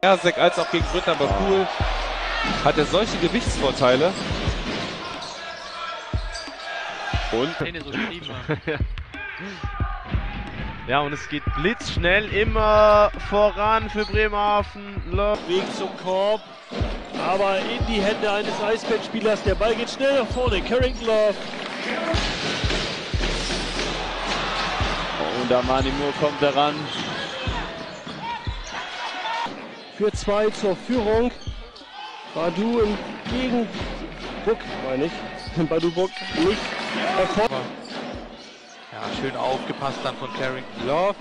Ersek als auch gegen Britta Bakul hat er solche Gewichtsvorteile. Und. Ja, und es geht blitzschnell immer voran für Bremerhaven. Love. Weg zum Korb. Aber in die Hände eines Eisbandspielers. Der Ball geht schnell nach vorne. Carrington Love. Und Amani Moore kommt daran. Für zwei zur Führung. Badu im Gegenbuck, meine ich. Badu Buck nicht erfolgt. Ja, schön aufgepasst dann von Carrington Love.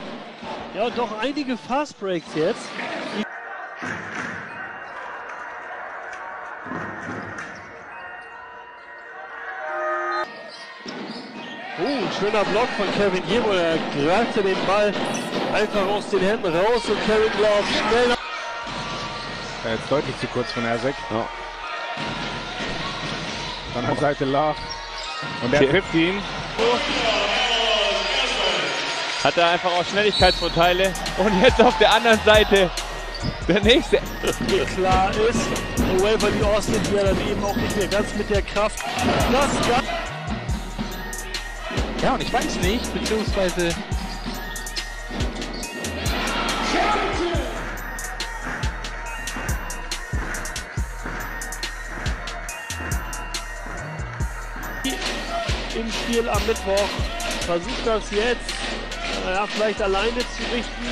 Ja, doch einige Fast Breaks jetzt. Oh, ein schöner Block von Kevin Jebo. Er greift den Ball einfach aus den Händen raus und Kevin Love schnell nach Ja, jetzt deutlich zu kurz von Ersek. Ja. Dann an Seite Lach. Und der trifft ihn. Hat er einfach auch Schnelligkeitsvorteile. Und jetzt auf der anderen Seite der nächste. klar ist. Waverly Austin, die ja dann eben auch nicht mehr ganz mit der Kraft. Das Ja, und ich weiß nicht, beziehungsweise. Im Spiel am Mittwoch. Versucht das jetzt, ja, vielleicht alleine zu richten.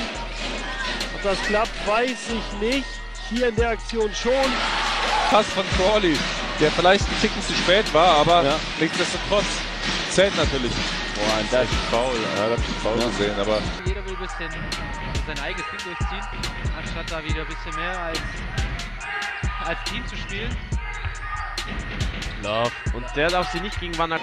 Ob das klappt, weiß ich nicht. Hier in der Aktion schon. Pass von Crawley, der vielleicht ein Ticken zu spät war, aber Ja. nichtsdestotrotz zählt natürlich. Boah, das ist faul. Ja, das ist faul gesehen, aber Jeder will ein bisschen sein eigenes Ding durchziehen, anstatt da wieder ein bisschen mehr als, als Team zu spielen. Love. Und der darf sie nicht gegen Wanner.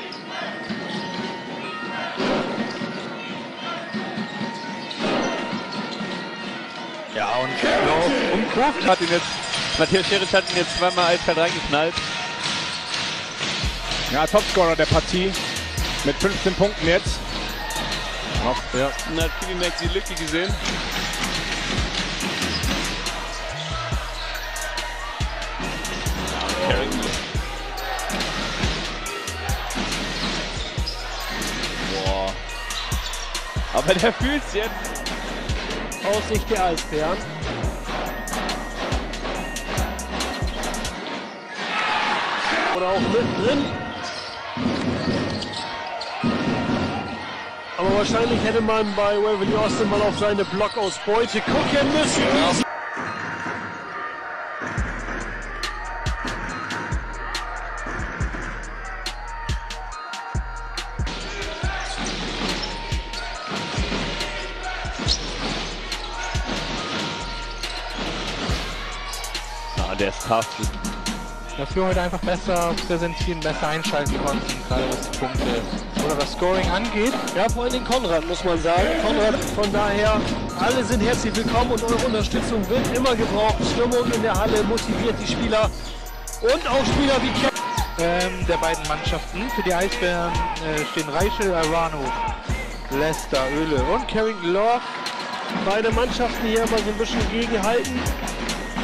Ja, und Love umkurvt hat ihn jetzt. Matthias Scheric hat ihn jetzt zweimal eiskalt reingeknallt. Ja, Topscorer der Partie. Mit 15 Punkten jetzt. Noch, ja. Und hat Max die Lücke gesehen. Aber der fühlt's jetzt. Aus Sicht der Eisbären. Oder auch mittendrin. Aber wahrscheinlich hätte man bei Waverly Austin mal auf seine Blockausbeute gucken müssen. Ah, der ist tough. dass wir heute einfach besser präsentieren, besser einschalten konnten, gerade was die Punkte oder das Scoring angeht. Ja, vor allem Konrad, muss man sagen. Konrad, von daher, alle sind herzlich willkommen und eure Unterstützung wird immer gebraucht. Stimmung in der Halle motiviert die Spieler und auch Spieler wie Ke Ähm, der beiden Mannschaften. Für die Eisbären äh, stehen Reichel, Arano, Lester, Öle und Carrington Love. beide Mannschaften hier mal so ein bisschen gegenhalten.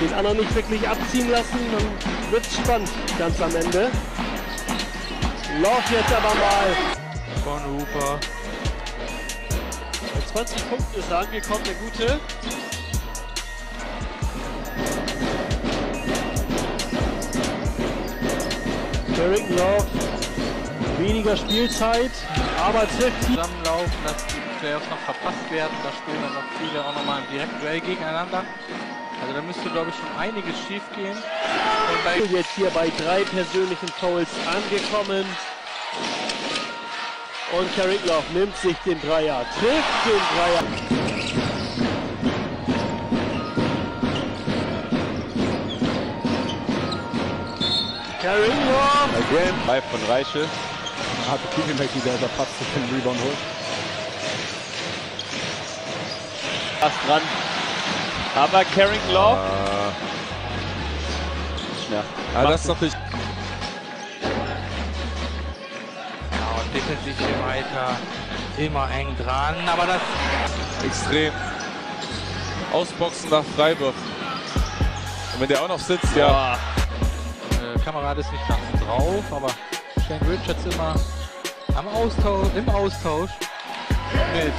Den anderen nicht wirklich abziehen lassen, dann wird es spannend ganz am Ende. Love jetzt aber mal. Von Hooper. Bei 20 Punkten ist er angekommen, der Gute. Carrington Love, weniger Spielzeit, aber trifft. Zusammenlaufen, dass die Playoffs noch verpasst werden. Da spielen dann noch viele auch nochmal im Direktduell gegeneinander. Also da müsste, glaube ich, schon einiges schief gehen. Jetzt hier bei drei persönlichen Fouls angekommen. Und Love nimmt sich den Dreier, trifft den Dreier. Love Again. Live von Reichel. Hatte Kiwimäki, der der Patz den Rebound holt. Fast dran. Aber Carrington Love. Ja. ja, das ist natürlich ja, und defensiv hier weiter. Immer eng dran. Aber das extrem. Ausboxen nach Freiburg. Und wenn der auch noch sitzt, ja. Äh, Kamerad ist nicht ganz drauf, aber Shane Richards immer am Austausch, im Austausch mit Äh,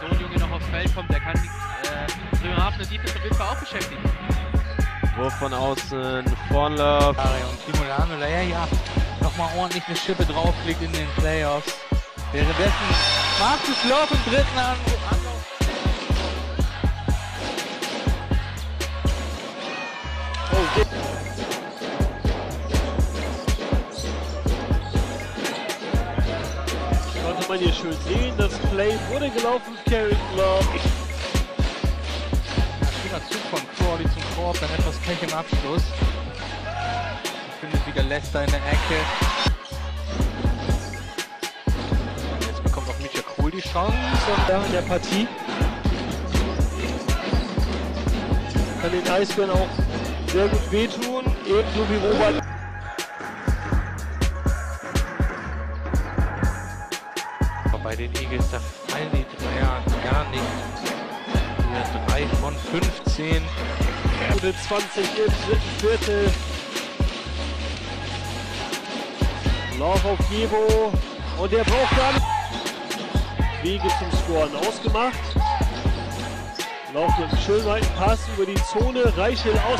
wenn ein Junge noch aufs Feld kommt, der kann äh, Bremerhaven die Defense auf jeden Fall auch beschäftigen. Wurf von außen, Vornlauf. Und Timo Lerner, der ja nochmal ordentlich eine Schippe drauflegt in den Playoffs. Währenddessen Markus Love im dritten Anruf. Anlauf. Konnte man hier schön sehen. Das Play wurde gelaufen. Carry Love. Schöner Zug von Crawley zum Korb, dann etwas Pech im Abschluss. Findet wieder Lester in der Ecke. Jetzt bekommt auch Micha Krul die Chance. Und in der Partie. Kann den Eisbären auch sehr gut wehtun. Ebenso wie Robert. Bei den Eagles, da fallen die Dreier gar nicht. Hier 3 von 15. Minute 20 im dritten Viertel. Lauf auf Jevo. Und der braucht nicht. Wege zum Scoren ausgemacht. Lauf mit einem schön weiten Pass über die Zone. Reichel aus.